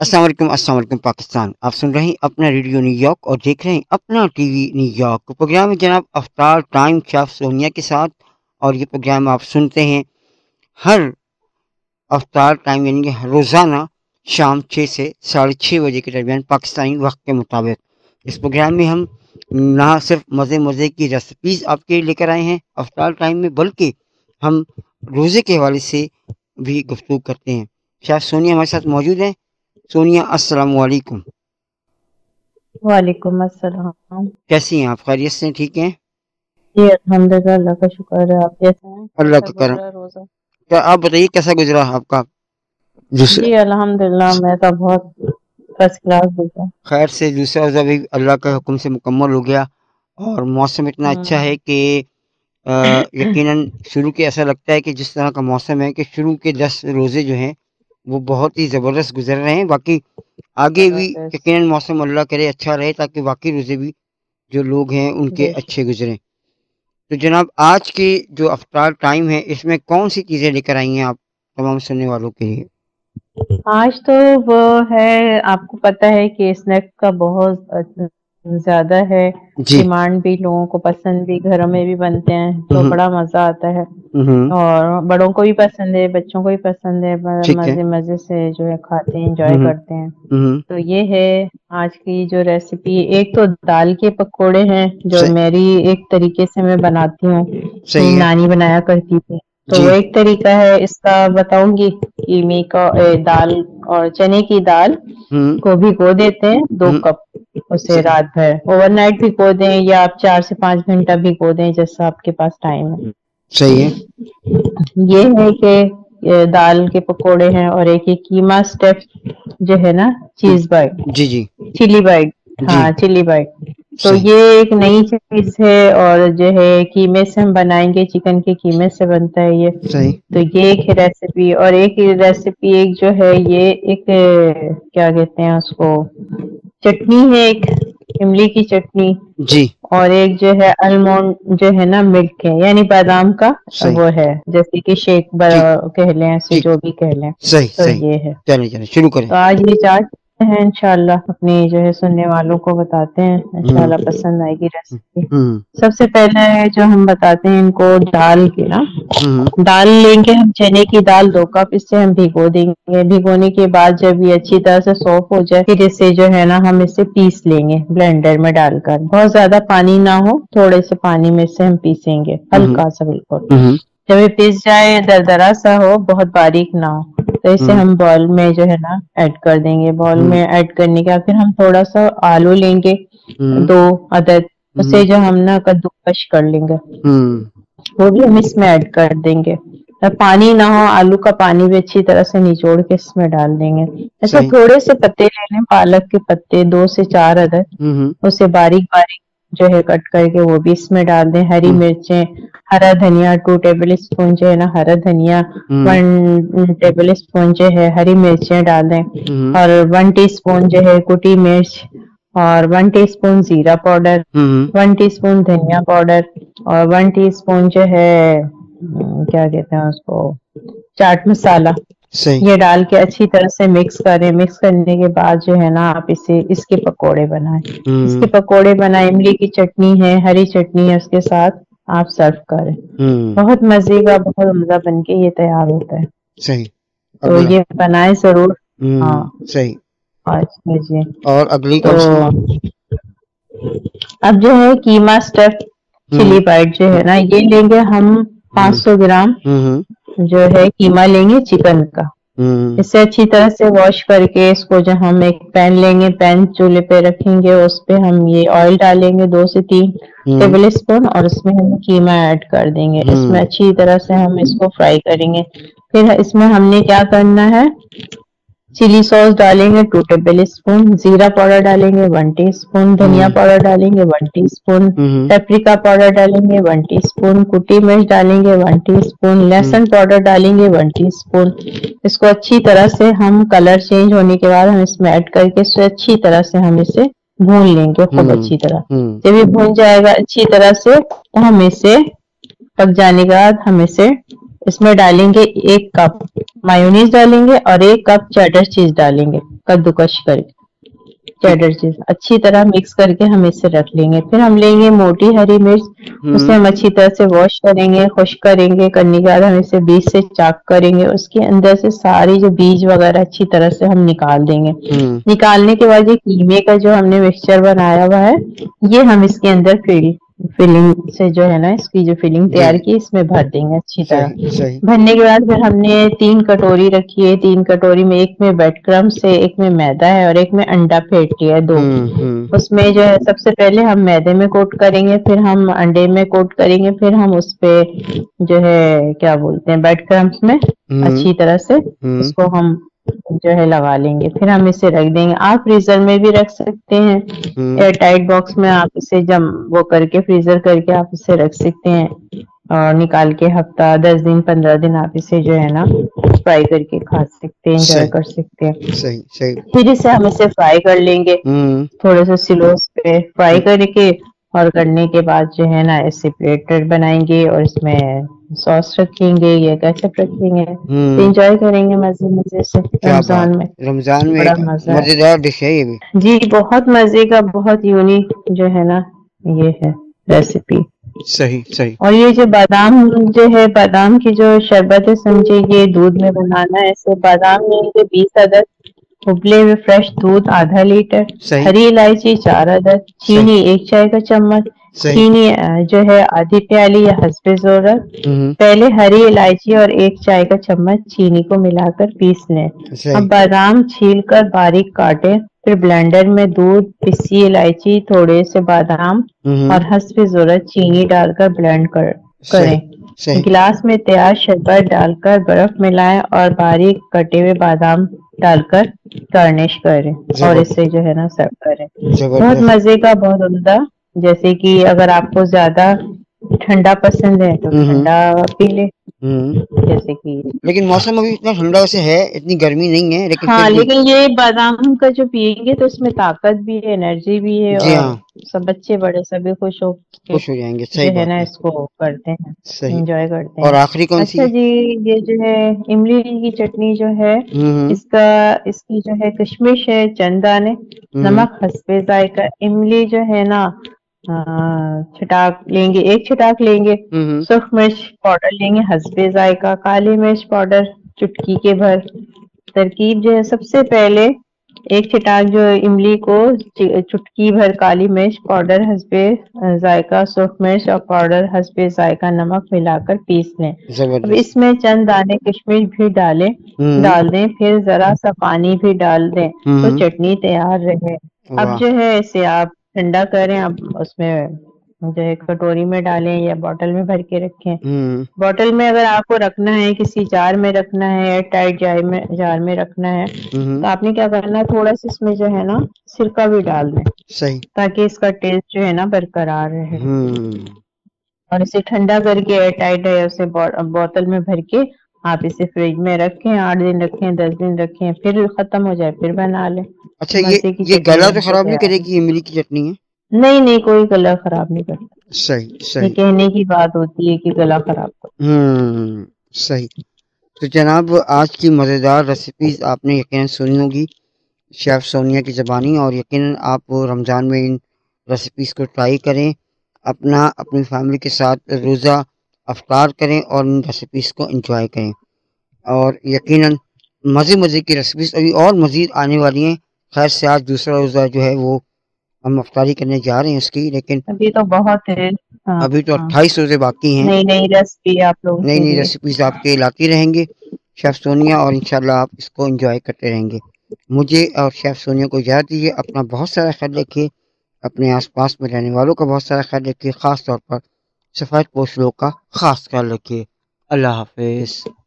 अस्सलाम वालेकुम पाकिस्तान आप सुन रहे हैं अपना रेडियो न्यूयॉर्क और देख रहे हैं अपना टीवी न्यूयॉर्क प्रोग्राम है जनाब अफ्तार टाइम शेफ सोनिया के साथ और ये प्रोग्राम आप सुनते हैं हर अफ्तार टाइम यानी कि रोज़ाना शाम छः से साढ़े छः बजे के दरमियान पाकिस्तानी वक्त के मुताबिक। इस प्रोग्राम में हम ना सिर्फ़ मज़े मज़े की रेसिपीज़ आपके लिए लेकर आए हैं अफ्तार टाइम में, बल्कि हम रोज़े के हवाले से भी गुफ्तु करते हैं। शाह सोनिया हमारे साथ मौजूद हैं। सोनिया अस्सलाम वालेकुम वालेकुम अस्सलाम। कैसी हैं आप? खैरियत से ठीक हैं? जी अल्हम्दुलिल्लाह अल्लाह का शुक्र है। आप कैसे हैं? अल्लाह का करम। रोजा? क्या आप बताइए कैसा गुजरा आपका? जी अल्हम्दुलिल्लाह मैं तो बहुत फ़र्स्ट क्लास गुजरा खैर से दूसरा रोज़ा भी अल्लाह के हुक्म से मुकम्मल हो गया और मौसम इतना अच्छा हम्म है कि यकीनन शुरू के ऐसा लगता है कि जिस तरह का मौसम है कि शुरू के दस रोज़े जो हैं वो बहुत ही ज़बरदस्त गुजर रहे हैं। बाकी आगे भी यकीनन मौसम अल्लाह करे अच्छा रहे ताकि बाकी रोज़े भी जो लोग हैं उनके अच्छे गुजरे। तो जनाब आज के जो अफ्तार टाइम है इसमें कौन सी चीज़ें लेकर आई हैं आप तमाम सुनने वालों के लिए? आज तो वो है आपको पता है कि स्नैक्स का बहुत ज़्यादा है डिमांड भी लोगों को पसंद भी घरों में भी बनते हैं तो हम्म। बड़ा मज़ा आता है। हम्म। और बड़ों को भी पसंद है बच्चों को भी पसंद है मज़े मज़े से जो है खाते हैं एंजॉय हम्म। करते हैं। तो ये है आज की जो रेसिपी एक तो दाल के पकोड़े हैं जो मेरी एक तरीके से मैं बनाती हूँ। नानी बनाया करती थी। तो वो एक तरीका है इसका बताऊँगी कि मी का ए, दाल और चने की दाल को भिगो देते हैं दो कप। उसे रात भर। ओवरनाइट भिगो दें या आप चार से पाँच घंटा भिगो दें जैसा आपके पास टाइम है। सही है। ये है कि दाल के पकोड़े हैं और एक ये कीमा स्टेप जो है ना चीज़ बाइट। जी जी। Chili bite. हाँ चिली बाइट। तो ये एक नई चीज़ है और जो है कीमे से हम बनाएँगे चिकन के कीमे से बनता है ये। सही। तो ये एक रेसिपी और एक रेसिपी एक जो है ये एक क्या कहते हैं उसको चटनी है एक इमली की चटनी। जी। और एक जो है अलमोंड जो है ना मिल्क है यानी बादाम का वो है जैसे कि शेक कह लें जो। भी कह लें सही तो सही। ये है। चलिए चलिए शुरू करें। तो आज ये चार हैं इंशाल्लाह अपनी जो है सुनने वालों को बताते हैं हम्म। इंशाल्लाह पसंद आएगी रेसिपी हम्म। सबसे पहले जो हम बताते हैं इनको दाल के ना। हम्म। दाल लेंगे हम चने की दाल दो कप इससे हम भिगो देंगे। भिगोने के बाद जब ये अच्छी तरह से सॉफ्ट हो जाए फिर इसे जो है ना हम इसे पीस लेंगे ब्लेंडर में डालकर। बहुत ज़्यादा पानी ना हो थोड़े से पानी में से हम पीसेंगे हल्का सा बिल्कुल। जब ये पीस जाए दरदरा सा हो बहुत बारीक ना हो। तो इसे हम्म। हम बॉल में जो है ना ऐड कर देंगे। बॉल हम्म। में ऐड करने के बाद फिर हम थोड़ा सा आलू लेंगे हम्म। दो अदद उसे जो हम ना कद्दूकश कर लेंगे। वो भी हम इसमें ऐड कर देंगे। और पानी ना हो आलू का पानी भी अच्छी तरह से निचोड़ के इसमें डाल देंगे। ऐसे थोड़े से पत्ते ले लें पालक के पत्ते दो से चार हम्म उसे बारीक बारीक जो है कट करके वो भी इसमें डाल दें। हरी हम्म। मिर्चें हरा धनिया टू टेबल स्पून जो है ना हरा धनिया हम्म। वन टेबल स्पून जो है हरी मिर्चें डाल दें। हम्म। और वन टीस्पून जो है कुटी मिर्च और वन टीस्पून जीरा पाउडर हम्म। वन टीस्पून धनिया पाउडर और वन टीस्पून जो है क्या कहते हैं उसको चाट मसाला। ये डाल के अच्छी तरह से मिक्स करें। मिक्स करने के बाद जो है ना आप इसे इसके पकोड़े बनाएँ। इसके हम्म पकोड़े बनाएँ। इमली की चटनी है हरी चटनी है उसके साथ आप सर्व करें। हम्म। बहुत मज़े का बहुत उम्दा बन के ये तैयार होता है। सही। तो ये बनाए ज़रूर। हम्म हाँ। सही। और अगली तो अब जो है कीमा स्टफ़ चिली बाइट जो है ना ये लेंगे हम हम्म। 500 ग्राम। जो है कीमा लेंगे चिकन का। हम्म। इसे अच्छी तरह से वॉश करके इसको जो हम एक पैन लेंगे पैन चूल्हे पे रखेंगे उस पे हम ये ऑयल डालेंगे दो से तीन हम्म। टेबल स्पून और इसमें हम कीमा ऐड कर देंगे। इसमें हम्म अच्छी तरह से हम इसको फ्राई करेंगे। फिर इसमें हमने क्या करना है? चिली सॉस डालेंगे टू टेबल स्पून जीरा पाउडर डालेंगे वन टी स्पून धनिया हम्म। पाउडर डालेंगे वन टी स्पून हम्म। पेपरिका पाउडर डालेंगे वन टीस्पून कुटी मिर्च डालेंगे वन टीस्पून स्पून लहसुन पाउडर डालेंगे वन टीस्पून इसको अच्छी तरह से हम कलर चेंज होने के बाद हम इसमें ऐड करके इसे अच्छी तरह से हम इसे भून लेंगे खूब हम्म। अच्छी तरह। हम्म। जब ये भून जाएगा अच्छी तरह से तो हम इसे पक जाने के बाद हम इसे इसमें डालेंगे एक कप मायोनीज डालेंगे और एक कप चैटर चीज़ डालेंगे कद्दूकश करके। चैटर चीज़ अच्छी तरह मिक्स करके हम इसे रख लेंगे। फिर हम लेंगे मोटी हरी मिर्च हम्म। उसे हम अच्छी तरह से वॉश करेंगे खुश करेंगे करने के बाद हम इसे बीज से चाक करेंगे। उसके अंदर से सारी जो बीज वगैरह अच्छी तरह से हम निकाल देंगे। हम्म। निकालने के बाद ये कीमे का जो हमने मिक्सचर बनाया हुआ है ये हम इसके अंदर फिल फिलिंग से जो है ना इसकी जो फिलिंग तैयार की इसमें भर देंगे अच्छी तरह। भरने के बाद फिर हमने तीन कटोरी रखी है। तीन कटोरी में एक में ब्रेड क्रम्स है एक में मैदा है और एक में अंडा फेंट लिया है दो। हम्म हम्म। उसमें जो है सबसे पहले हम मैदे में कोट करेंगे फिर हम अंडे में कोट करेंगे फिर हम उस पे जो है क्या बोलते हैं ब्रेड क्रम्स में हम्म, अच्छी तरह से उसको हम जो है लगा लेंगे। फिर हम इसे रख देंगे। आप फ्रीजर में भी रख सकते हैं। एयर टाइट बॉक्स में आप इसे जम वो करके फ्रीजर करके आप इसे रख सकते हैं। और निकाल के हफ़्ता दस दिन पंद्रह दिन आप इसे जो है ना फ्राई करके खा सकते हैं एंजॉय कर सकते हैं। सही सही। फिर इसे हम इसे फ्राई कर लेंगे। हम्म। थोड़े से स्लोस पे फ्राई करके और करने के बाद जो है ना ऐसे प्लेटर बनाएँगे और इसमें सॉस रखेंगे या केचप रखेंगे। हम्म। एंजॉय करेंगे मज़े मज़े से रमज़ान में। रमज़ान में। मज़ेदार डिश है ये भी। जी बहुत मज़े का बहुत यूनिक जो है ना ये है रेसिपी सही सही। और ये जो बादाम जो है बादाम की जो शरबत है समझे ये दूध में बनाना है ऐसे बादाम लेंगे बीस अदद उबले हुए फ्रेश दूध आधा लीटर हरी इलायची चार अदद चीनी एक चाय का चम्मच चीनी जो है आधी प्याली या हसबे ज़रूरत हम्म। पहले हरी इलायची और एक चाय का चम्मच चीनी को मिलाकर पीस लें अब बादाम छील कर बारीक काटे फिर ब्लेंडर में दूध पिसी इलायची थोड़े से बादाम हम्म। और हंसपे ज़रूरत चीनी डालकर ब्लेंड कर करें। गिलास में तैयार शरबत डालकर बर्फ़ मिलाएँ और बारीक कटे हुए बादाम डालकर गार्निश करें और। इसे जो है ना सर्व करें। बहुत मज़े का बहुत उम्दा जैसे कि अगर आपको ज़्यादा ठंडा पसंद है तो हम्म। ठंडा पी ले। हम्म। जैसे कि लेकिन मौसम अभी इतना ठंडा वैसे है इतनी गर्मी नहीं है लेकिन हाँ लेकिन ये बादाम का जो पियेंगे तो उसमें ताकत भी है एनर्जी भी है और हाँ। सब बच्चे बड़े सभी खुश हो खुश हो जाएँगे सही है ना इसको करते हैं एंजॉय करते हैं। और आखिरी कौन सी अच्छा जी ये जो है इमली की चटनी जो है हम्म। इसका इसकी जो है कश्मिश है चंदा हम्म, नमक हसबे जायका इमली जो है ना छिटाक लेंगे एक छिटाक लेंगे। सुर्ख मिर्च पाउडर लेंगे हसबे जायका काली मिर्च पाउडर चुटकी के भर। तरकीब जो है सबसे पहले एक छिटाक जो इमली को चुटकी भर काली मिर्च पाउडर हसबे जायका सुर्ख मिर्च और पाउडर हसबे जायका नमक मिलाकर पीस लें। अब इसमें चंद दाने किशमिश भी डालें हम्म। डाल दें फिर जरा सा पानी भी डाल दें तो हम्म। चटनी तैयार रहे। अब जो है इसे आप ठंडा करें आप उसमें जो है कटोरी में डालें या बोतल में भर के रखें। हम्म। बोतल में अगर आपको रखना है किसी जार में रखना है एयर टाइट जार में जार में रखना है हम्म। तो आपने क्या करना है थोड़ा सा इसमें जो है ना सिरका भी डाल दें। सही। ताकि इसका टेस्ट जो है ना बरकरार रहे। हम्म। और इसे ठंडा करके एयर टाइट है उसे बोतल में भर के आप इसे फ्रिज में रखें आठ दिन रखें दस दिन रखें फिर खत्म हो जाए फिर बना लें। अच्छा ये ये गला तो खराब नहीं करेगी इमली की चटनी है? नहीं नहीं कोई गला खराब नहीं करता। सही सही। कहने की बात होती है कि गला खराब हम्म सही। तो जनाब आज की मज़ेदार रेसिपीज़ आपने यकीन सुनी होगी शेफ सोनिया की ज़बानी और यकीन आप रमज़ान में इन रेसिपीज़ को ट्राई करें। अपना अपनी फैमिली के साथ रोज़ा अफ्तार करें और इन रेसिपीज़ को इंजॉय करें। और यकीनन मज़े मज़े की रेसिपीज़ अभी और मज़ीद आने वाली हैं। खैर से आज दूसरा रोज़ा जो है वो हम अफ्तारी करने जा रहे हैं उसकी लेकिन अभी तो बहुत है। हाँ, अभी तो हाँ। अट्ठाईस रोज़े बाकी हैं। नई नई रेसिपी आप लोगों नई नई रेसिपीज़ आपके लाती रहेंगे। शेफ सोनिया और इंशाल्लाह आप इसको एंजॉय करते रहेंगे। मुझे और शेफ सोनिया को याद दीजिए अपना बहुत सारा ख्याल रखिए। अपने आसपास में रहने वालों का बहुत सारा ख्याल रखिए ख़ास तौर पर सफ़ेद पोषणों का ख़ास ख्याल रखिए। अल्लाह हाफिज़।